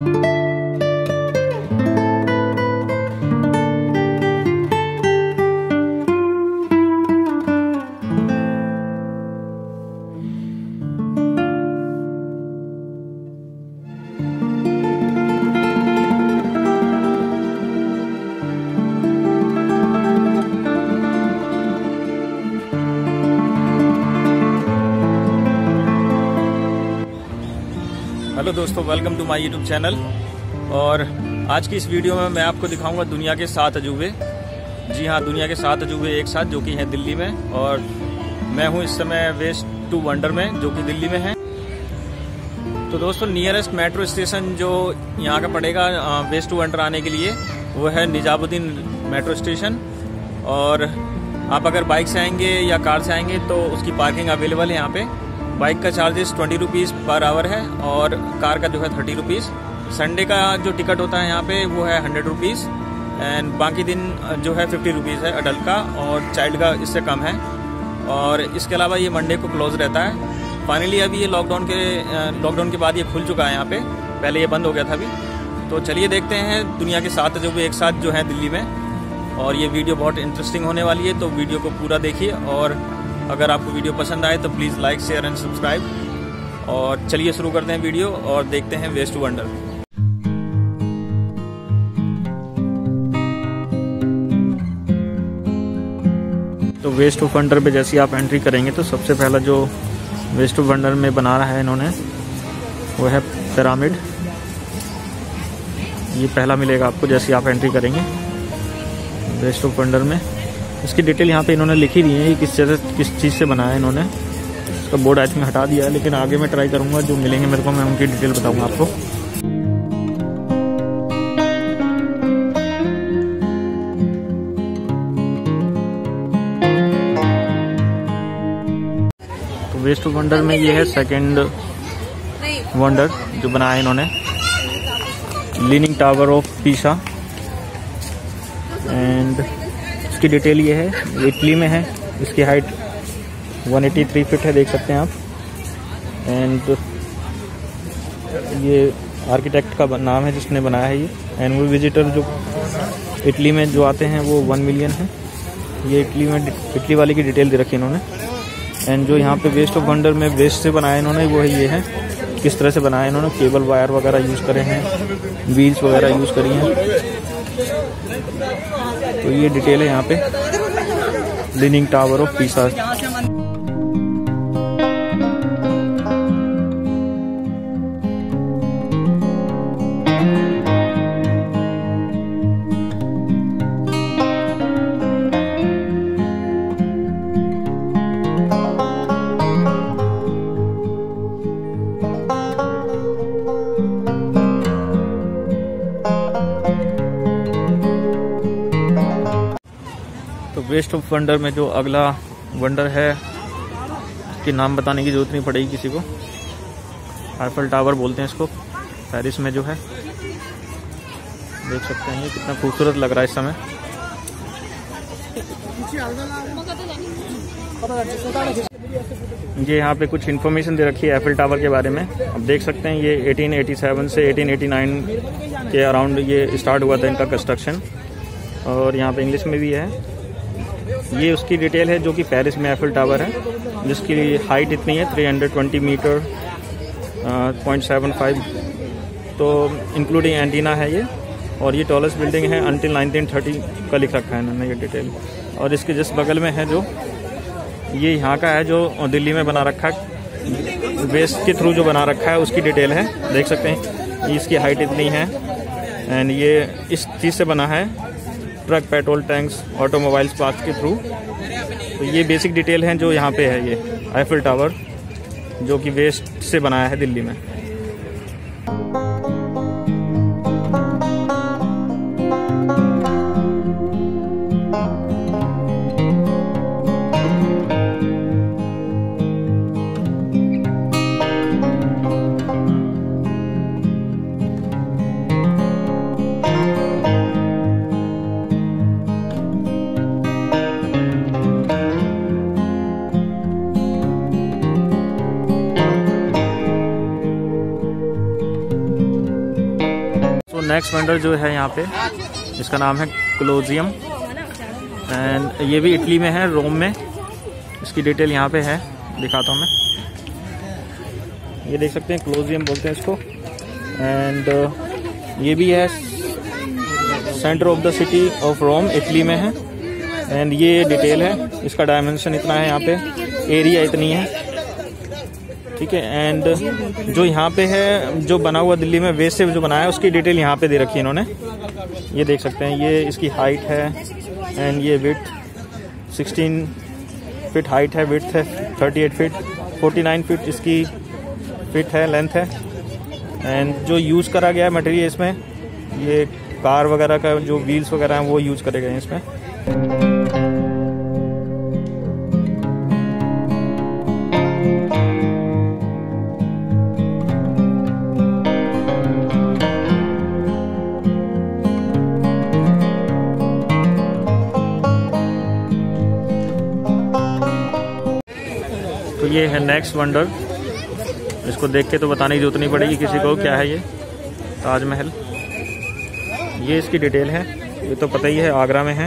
you. Hello दोस्तों welcome to my YouTube channel और आज की इस वीडियो में मैं आपको दिखाऊँगा दुनिया के सात अजूबे। जी हाँ दुनिया के सात अजूबे एक साथ जो कि हैं दिल्ली में। और मैं हूँ इस समय वेस्ट टू वंडर में, जो कि दिल्ली में है। तो दोस्तों नियरेस्ट मेट्रो स्टेशन जो यहाँ का पड़ेगा वेस्ट टू वंडर आने के लिए, वो है निजामुद्दीन मेट्रो स्टेशन और आप अगर बाइक से आएँगे या कार से आएँगे तो उसकी पार्किंग अवेलेबल है यहाँ पे। बाइक का charges twenty rupees per hour है और कार का जो है थर्टी रुपीज़ संडे का जो टिकट होता है यहाँ पे, वो है हंड्रेड रुपीज़ एंड बाकी दिन जो है फिफ्टी रुपीज़ है अडल्ट का और चाइल्ड का इससे कम है. और इसके अलावा ये मंडे को क्लोज रहता है. फाइनली अभी ये लॉकडाउन के लॉकडाउन के बाद ये खुल चुका है यहाँ पे. पहले ये बंद हो गया था अभी. तो चलिए देखते हैं दुनिया के साथ जो भी एक साथ जो है दिल्ली में. और ये वीडियो बहुत इंटरेस्टिंग होने वाली है तो वीडियो को पूरा देखिए और अगर आपको वीडियो पसंद आए तो please like share and subscribe और चलिए शुरू करते हैं वीडियो और देखते हैं वेस्ट टू वंडर तो वेस्ट ऑफ़ वंडर पे जैसे आप एंट्री करेंगे तो सबसे पहला जो वेस्ट ऑफ़ वंडर में बना रहा है इन्होंने, वो है पिरामिड ये पहला मिलेगा आपको जैसे आप एंट्री करेंगे वेस्ट ऑफ़ वंडर में। इसकी डिटेल यहाँ पे इन्होंने लिखी दी है किस तरह किस चीज़ से बनाया है इन्होंने। इसका बोर्ड आई थिंक हटा दिया है, लेकिन आगे मैं ट्राई करूँगा, जो मिलेंगे मेरे को मैं उनकी डिटेल बताऊँगा आपको। वेस्ट ऑफ़ वंडर में ये है सेकंड वंडर जो बनाया इन्होंने। Leaning Tower of Pisa and इसकी डिटेल ये है इटली में है, इसकी हाइट 183 फीट है, देख सकते हैं आप। एंड ये आर्किटेक्ट का नाम है जिसने बनाया है ये। एंड वो विजिटर जो इटली में जो आते हैं, वो वन मिलियन है। ये इटली में इटली वाले की डिटेल दे रखी है इन्होंने। एंड जो यहाँ पे वेस्ट ऑफ़ वंडर में वेस्ट से बनाया इन्होंने, वो है ये है। किस तरह से बनाया इन्होंने? केबल वायर वगैरह यूज़ करे हैं व्हील्स वगैरह यूज़ करी हैं। तो ये डिटेल है यहाँ पे। लिनिंग टावर ऑफ़ पीसा तो वेस्ट ऑफ़ वंडर में जो अगला वंडर है, उसके नाम बताने की ज़रूरत नहीं पड़ेगी किसी को। आईफल टावर बोलते हैं इसको। पेरिस में जो है, देख सकते हैं ये कितना खूबसूरत लग रहा है इस समय। ये यहाँ पे कुछ इन्फॉर्मेशन दे रखी है एफिल टावर के बारे में। अब देख सकते हैं ये 1887 से 1889 के अराउंड ये स्टार्ट हुआ था इनका कंस्ट्रक्शन और यहाँ पे इंग्लिश में भी है। ये उसकी डिटेल है जो कि पेरिस में एफिल टावर है, जिसकी हाइट इतनी है 320 मीटर पॉइंट सेवन फाइव तो इंक्लूडिंग एंटीना है ये, और ये टॉलेस्ट बिल्डिंग है अनटिल 1930 का लिख रखा है इन्होंने ये डिटेल और इसके जिस बगल में है जो, ये यहाँ का है जो दिल्ली में बना रखा है वेस्ट के थ्रू जो बना रखा है, उसकी डिटेल है, देख सकते हैं, इसकी हाइट इतनी है एंड ये इस चीज़ से बना है truck petrol tanks automobiles park के थ्रू तो ये बेसिक डिटेल हैं जो यहाँ पे है ये आईफिल टावर जो कि वेस्ट से बनाया है दिल्ली में। नेक्स्ट वेंडर जो है यहाँ पे इसका नाम है क्लोजियम एंड ये भी इटली में है रोम में। इसकी डिटेल यहाँ पे है दिखाता हूँ मैं। ये देख सकते हैं क्लोजियम बोलते हैं इसको। एंड uh, ये भी है centre of the city of Rome Italy में है। एंड ये डिटेल है इसका डायमेंशन इतना है यहाँ पे। एरिया इतनी है। ठीक है एंड जो यहाँ पे है, जो बना हुआ दिल्ली में वेस्ट से जो बनाया है, उसकी डिटेल यहाँ पे दे रखी है इन्होंने। ये देख सकते हैं, ये इसकी हाइट है एंड ये विथ 16 फिट हाइट है विथ है 38 फीट 49 फिट इसकी फिट है लेंथ है। एंड जो यूज़ करा गया है मटेरियल इसमें, ये कार वगैरह का, जो व्हील्स वगैरह हैं, वो यूज़ करे गए हैं इसमें। ये है नेक्स्ट वंडर इसको देख के तो बताने की ज़रूरत नहीं पड़ेगी किसी को क्या है ये। ताजमहल। ये इसकी डिटेल है। ये तो पता ही है, आगरा में है।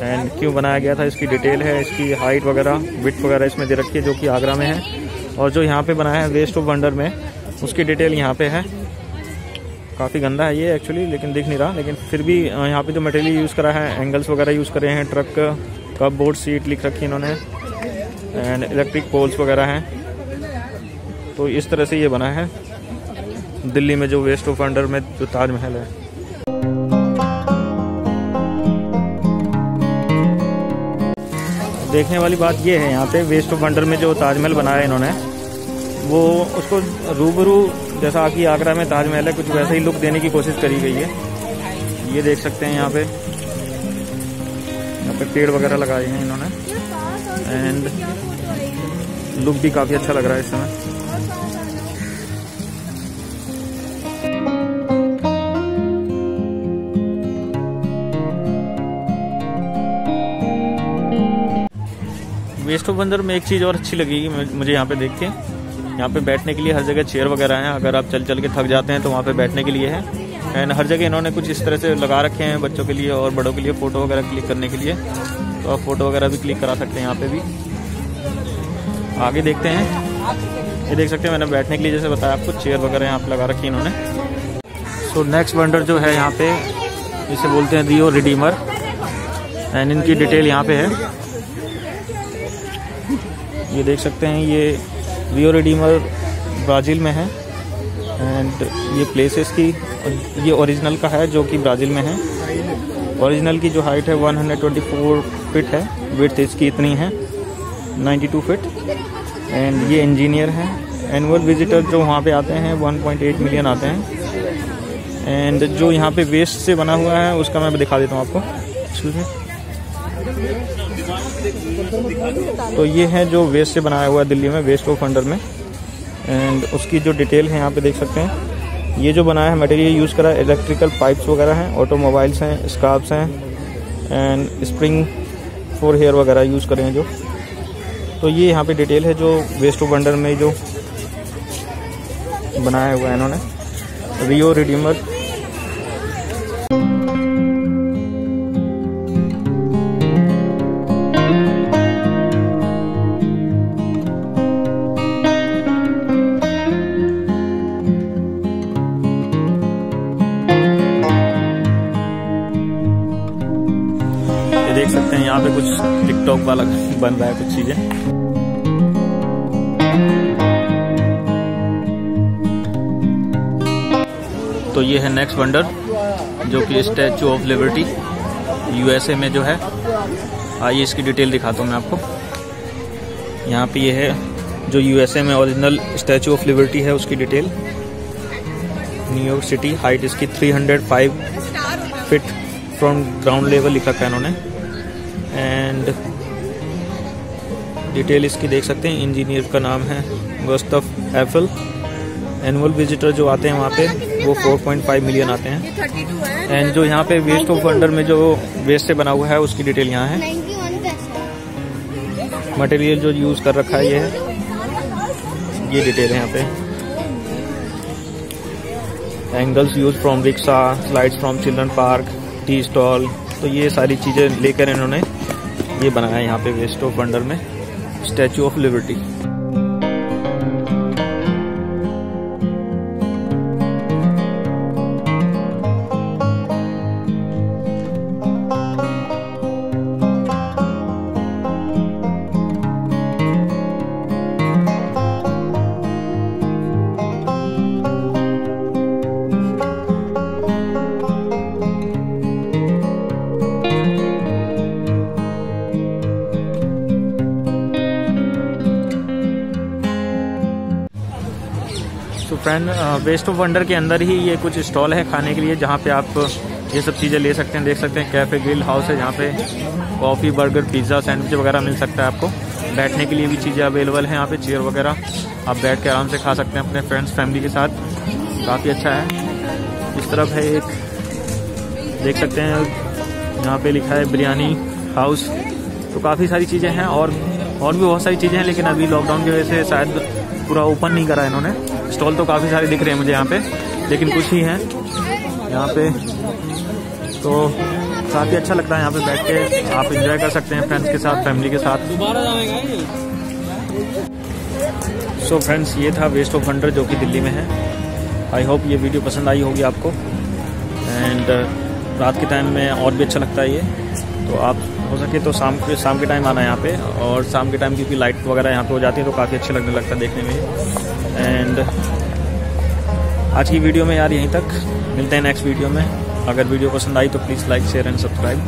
एंड क्यों बनाया गया था, इसकी डिटेल है, इसकी हाइट वगैरह विथ वगैरह इसमें दे रखी है, जो कि आगरा में है। और जो यहाँ पे बनाया है वेस्ट ऑफ़ वंडर में, उसकी डिटेल यहाँ पे है। काफ़ी गंदा है ये एक्चुअली लेकिन दिख नहीं रहा। लेकिन फिर भी यहाँ पे जो मटेरियल यूज़ करा है एंगल्स वगैरह यूज़ करे हैं ट्रक कप बोर्ड सीट लिख रखी इन्होंने। एंड इलेक्ट्रिक पोल्स वगैरह हैं। तो इस तरह से ये बना है। दिल्ली में जो वेस्ट ऑफ़ अंडर में जो ताजमहल है। देखने वाली बात ये है, यहाँ पे वेस्ट ऑफ़ अंडर में जो ताजमहल बनाया इन्होंने, वो उसको रूबरू, जैसा आपकी आगरा में ताजमहल है, कुछ वैसे ही लुक देने की कोशिश करी गई है। ये देख सकते हैं यहाँ पे। यहाँ पे पेड़ वगैरह लगाए हैं इन्होंने। एंड लुक भी काफ़ी अच्छा लग रहा है इस समय। वेस्ट ऑफ़ बंदर में एक चीज़ और अच्छी लगेगी मुझे यहाँ पे देख के। यहाँ पे बैठने के लिए हर जगह चेयर वगैरह हैं। अगर आप चल चल के थक जाते हैं तो वहाँ पे बैठने के लिए है। एंड हर जगह इन्होंने कुछ इस तरह से लगा रखे हैं बच्चों के लिए और बड़ों के लिए फ़ोटो वगैरह क्लिक करने के लिए। तो आप फ़ोटो वगैरह भी क्लिक करा सकते हैं यहाँ पे भी। आगे देखते हैं। ये देख सकते हैं मैंने बैठने के लिए जैसे बताया आपको चेयर वगैरह यहाँ पे लगा रखी इन्होंने। सो नेक्स्ट वंडर जो है यहाँ पे, जिसे बोलते हैं रियो रिडीमर एंड इनकी डिटेल यहाँ पे है। ये देख सकते हैं, ये रियो रिडीमर ब्राज़ील में है। एंड ये प्लेसेस की, ये ओरिजिनल का है, जो कि ब्राज़ील में है। ओरिजिनल की जो हाइट है 124 फीट है. विथ इसकी इतनी है 92 फीट एंड ये इंजीनियर हैं. एनुअल विजिटर जो वहाँ पे आते हैं 1.8 मिलियन आते हैं. एंड जो यहाँ पे वेस्ट से बना हुआ है, उसका मैं दिखा देता हूँ आपको. तो ये है जो वेस्ट से बनाया हुआ है दिल्ली में वेस्ट ऑफ़ अंडर में. एंड उसकी जो डिटेल है, यहाँ पे देख सकते हैं. ये जो बनाया है मटेरियल यूज़ करा है इलेक्ट्रिकल पाइप्स वगैरह हैं ऑटोमोबाइल्स हैं स्कार्फ्स हैं एंड स्प्रिंग फोर हेयर वगैरह यूज़ करें जो। तो ये यहाँ पे डिटेल है जो वेस्ट ऑफ़ वंडर में जो बनाया हुआ है इन्होंने। रियो रिडीमर वाला बन रहा है कुछ चीज़ें। तो ये है नेक्स्ट वंडर जो कि स्टैचू ऑफ़ लिबर्टी यूएसए में जो है। आइए इसकी डिटेल दिखाता हूँ मैं आपको। यहाँ पे ये है, जो यूएसए में ओरिजिनल स्टैचू ऑफ़ लिबर्टी है, उसकी डिटेल न्यूयॉर्क सिटी हाइट इसकी 305 फीट फ्रॉम ग्राउंड लेवल लिखा है इन्होंने। एंड डिटेल इसकी देख सकते हैं। इंजीनियर का नाम है गस्तफ एफल एनुअल विजिटर जो आते हैं वहाँ पे, वो 4.5 मिलियन आते हैं। एंड जो यहाँ पे वेस्ट ऑफ़ वंडर में जो वेस्ट से बना हुआ है, उसकी डिटेल यहाँ है। मटेरियल जो यूज़ कर रखा है, ये है। ये डिटेल है यहाँ पे। Angles use from rickshaw slides from children park tea stall तो ये सारी चीज़ें लेकर इन्होंने ये बनाया है यहाँ पे वेस्ट ऑफ़ वंडर में। Statue of Liberty friend waste of wonder के अंदर ही ये कुछ स्टॉल है खाने के लिए, जहाँ पे आप ये सब चीज़ें ले सकते हैं। देख सकते हैं कैफ़े ग्रिल हाउस है, जहाँ पे कॉफ़ी बर्गर पिज़्ज़ा सैंडविच वगैरह मिल सकता है आपको। बैठने के लिए भी चीज़ें अवेलेबल हैं यहाँ पे चेयर वगैरह। आप बैठ के आराम से खा सकते हैं अपने फ्रेंड्स फैमिली के साथ। काफ़ी अच्छा है। इस तरफ़ है एक, देख सकते हैं, यहाँ पे लिखा है बिरयानी हाउस तो काफ़ी सारी चीज़ें हैं और और भी बहुत सारी चीज़ें हैं, लेकिन अभी लॉकडाउन की वजह से शायद पूरा ओपन नहीं करा इन्होंने। स्टॉल तो काफ़ी सारे दिख रहे हैं मुझे यहाँ पे लेकिन कुछ ही हैं। यहाँ पे तो काफ़ी अच्छा लगता है यहाँ पे बैठ के। आप इंजॉय कर सकते हैं फ्रेंड्स के साथ फैमिली के साथ। सो so फ्रेंड्स ये था वेस्ट ऑफ़ वंडर जो कि दिल्ली में है। आई होप ये वीडियो पसंद आई होगी आपको। एंड रात के टाइम में और भी अच्छा लगता है ये। तो आप, हो सके तो शाम के शाम के टाइम आना यहाँ पे और शाम के टाइम क्योंकि लाइट वगैरह यहाँ पे हो जाती है तो काफ़ी अच्छे लगने लगता है देखने में। एंड आज की वीडियो में यार यहीं तक। मिलते हैं नेक्स्ट वीडियो में। अगर वीडियो पसंद आई तो please like share and subscribe